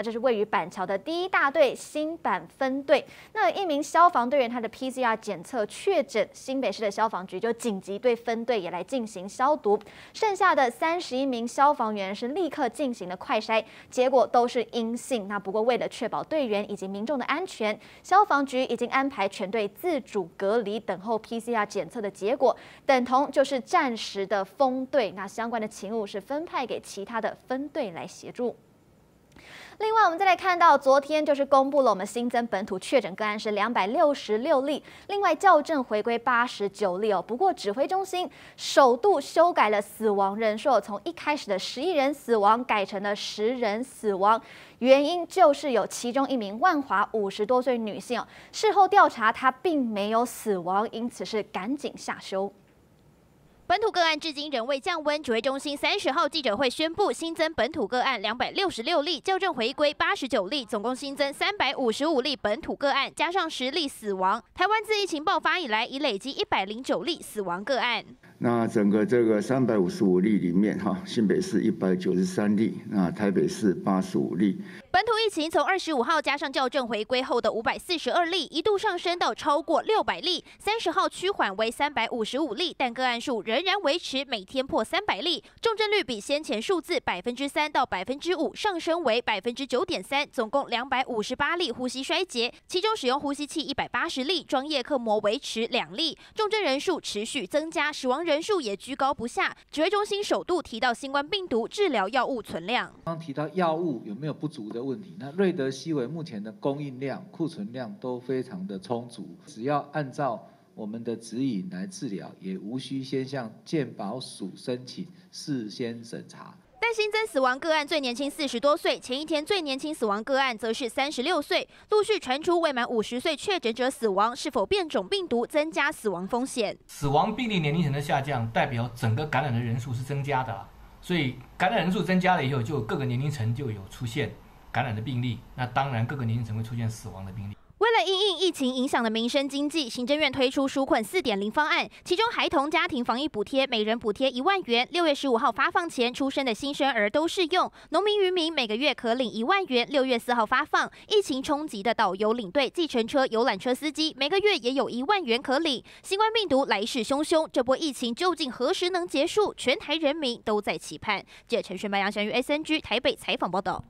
那这是位于板桥的第一大队新板分队。那一名消防队员他的 PCR 检测确诊，新北市的消防局就紧急对分队也来进行消毒。剩下的三十一名消防员是立刻进行了快筛，结果都是阴性。那不过为了确保队员以及民众的安全，消防局已经安排全队自主隔离，等候 PCR 检测的结果，等同就是暂时的封队。那相关的勤务是分派给其他的分队来协助。另外，我们再来看到，昨天就是公布了我们新增本土确诊个案是两百六十六例，另外校正回归八十九例哦。不过指挥中心首度修改了死亡人数，从一开始的十一人死亡改成了十人死亡，原因就是有其中一名万华五十多岁女性，事后调查她并没有死亡，因此是赶紧下修。本土个案至今仍未降温，指挥中心三十号记者会宣布新增本土个案两百六十六例，校正回归八十九例，总共新增三百五十五例本土个案，加上十例死亡。台湾自疫情爆发以来，已累积一百零九例死亡个案。那整个这个三百五十五例里面，哈，新北市一百九十三例，那台北市八十五例。本土疫情从二十五号加上校正回归后的五百四十二例，一度上升到超过六百例。三十号趋缓为三百五十五例，但个案数仍然维持每天破三百例。重症率比先前数字百分之三到百分之五上升为百分之九点三，总共两百五十八例呼吸衰竭，其中使用呼吸器一百八十例，专业克膜维持两例。重症人数持续增加，死亡人数也居高不下。指挥中心首度提到新冠病毒治疗药物存量，刚提到药物有没有不足的？问题，那瑞德西韦目前的供应量、库存量都非常的充足，只要按照我们的指引来治疗，也无需先向健保署申请事先审查。但新增死亡个案最年轻四十多岁，前一天最年轻死亡个案则是三十六岁，陆续传出未满五十岁确诊者死亡，是否变种病毒增加死亡风险？死亡病例年龄层的下降，代表整个感染的人数是增加的，所以感染人数增加了以后，就各个年龄层就有出现。感染的病例，那当然各个年龄层会出现死亡的病例。为了因应疫情影响的民生经济，行政院推出纾困四点零方案，其中孩童家庭防疫补贴每人补贴一万元，六月十五号发放前出生的新生儿都适用。农民渔民每个月可领一万元，六月四号发放。疫情冲击的导游领队、计程车、游览车司机每个月也有一万元可领。新冠病毒来势汹汹，这波疫情究竟何时能结束？全台人民都在期盼。记者陈轩白杨翔于 SNG 台北采访报道。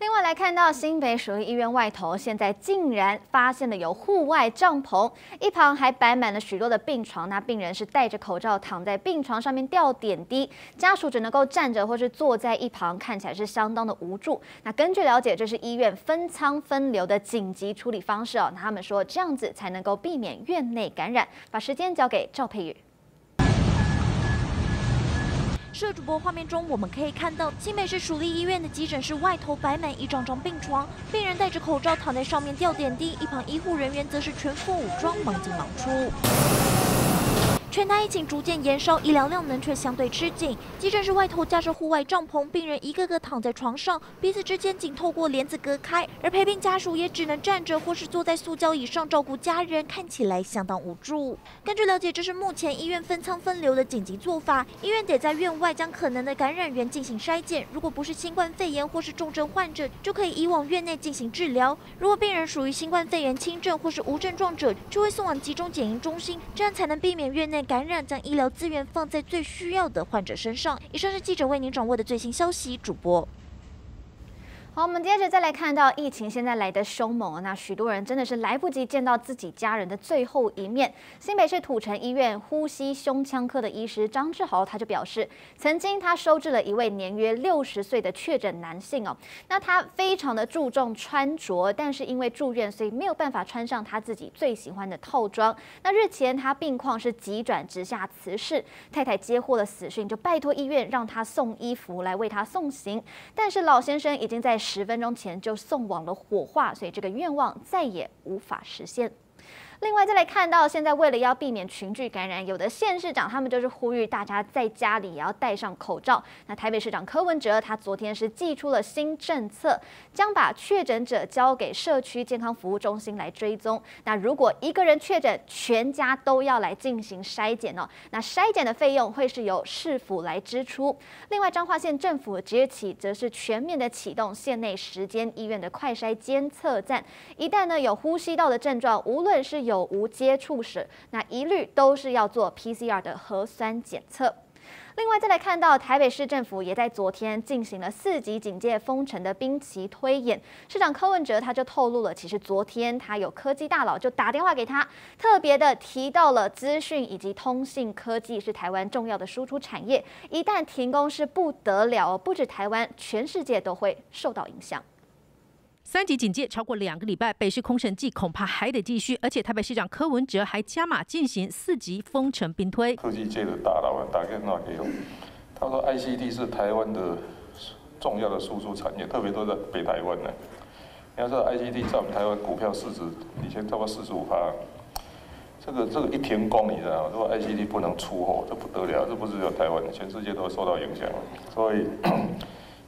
另外来看到新北首义医院外头，现在竟然发现了有户外帐篷，一旁还摆满了许多的病床。那病人是戴着口罩躺在病床上面吊点滴，家属只能够站着或是坐在一旁，看起来是相当的无助。那根据了解，这是医院分仓分流的紧急处理方式哦。那他们说这样子才能够避免院内感染。把时间交给赵佩宇。摄主播画面中，我们可以看到新北市属立医院的急诊室外头摆满一张张病床，病人戴着口罩躺在上面吊点滴，一旁医护人员则是全副武装，忙进忙出。全台疫情逐渐延烧，医疗量能却相对吃紧。急诊室外头架着户外帐篷，病人一个个躺在床上，彼此之间仅透过帘子隔开，而陪病家属也只能站着或是坐在塑胶椅上照顾家人，看起来相当无助。根据了解，这是目前医院分仓分流的紧急做法，医院得在院外将可能的感染源进行筛检，如果不是新冠肺炎或是重症患者，就可以移往院内进行治疗。如果病人属于新冠肺炎轻症或是无症状者，就会送往集中检疫中心，这样才能避免院内。感染将医疗资源放在最需要的患者身上。以上是记者为您掌握的最新消息，主播。好，我们接着再来看到疫情现在来的凶猛！那许多人真的是来不及见到自己家人的最后一面。新北市土城医院呼吸胸腔科的医师张志豪他就表示，曾经他收治了一位年约六十岁的确诊男性哦，那他非常的注重穿着，但是因为住院，所以没有办法穿上他自己最喜欢的套装。那日前他病况是急转直下辞世，太太接获了死讯，就拜托医院让他送衣服来为他送行，但是老先生已经在。十分钟前就送往了火化，所以这个愿望再也无法实现。另外再来看到，现在为了要避免群聚感染，有的县市长他们就是呼吁大家在家里也要戴上口罩。那台北市长柯文哲他昨天是寄出了新政策，将把确诊者交给社区健康服务中心来追踪。那如果一个人确诊，全家都要来进行筛检哦。那筛检的费用会是由市府来支出。另外，彰化县政府即日起则是全面的启动县内十间医院的快筛监测站，一旦呢有呼吸道的症状，无论是有有无接触史，那一律都是要做 PCR 的核酸检测。另外，再来看到台北市政府也在昨天进行了四级警戒封城的兵棋推演。市长柯文哲他就透露了，其实昨天他有科技大佬就打电话给他，特别的提到了资讯以及通信科技是台湾重要的输出产业，一旦停工是不得了，不止台湾，全世界都会受到影响。三级警戒超过两个礼拜，北市空城计恐怕还得继续，而且台北市长柯文哲还加码进行四级封城并推。科技界的大佬啊，打电话给我，他说 ICT 是台湾的重要的输出产业，特别都在北台湾呢。你要知道 ICT 在我们台湾股票市值以前超过四十五趴，这个这个一停工，你知道吗？如果 ICT 不能出货，这不得了，这不是只有台湾，全世界都会受到影响，所以。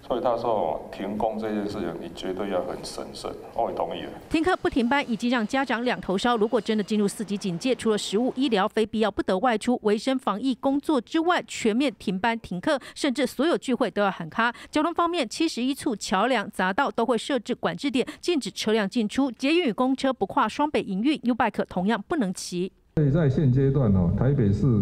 所以他说停工这件事情，你绝对要很审慎。我也同意。停课不停班，已经让家长两头烧。如果真的进入四级警戒，除了食物、医疗非必要不得外出、卫生防疫工作之外，全面停班停课，甚至所有聚会都要喊卡。交通方面，七十一处桥梁、匝道都会设置管制点，禁止车辆进出。捷运与公车不跨双北营运，Ubike 同样不能骑。所以在现阶段哦，台北市。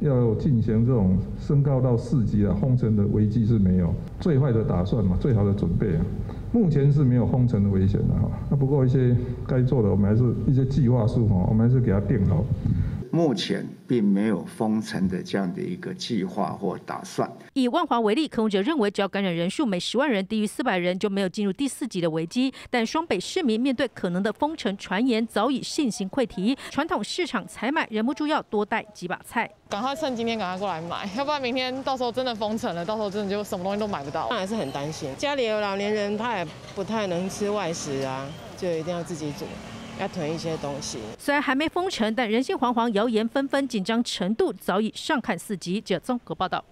要进行这种升高到四级啊，封城的危机是没有，最坏的打算嘛，最好的准备啊，目前是没有封城的危险的哈。那不过一些该做的，我们还是一些计划书哈，我们还是给它定好。目前并没有封城的这样的一个计划或打算。以万华为例，科者认为，只要感染人数每十万人低于四百人，就没有进入第四级的危机。但双北市民面对可能的封城传言，早已信心溃堤。传统市场采买，忍不住要多带几把菜。赶快趁今天赶快过来买，要不然明天到时候真的封城了，到时候真的就什么东西都买不到。当然是很担心，家里有老年人，他也不太能吃外食啊，就一定要自己煮。要囤一些东西。虽然还没封城，但人心惶惶，谣言纷纷，紧张程度早已上看四级。这综合报道。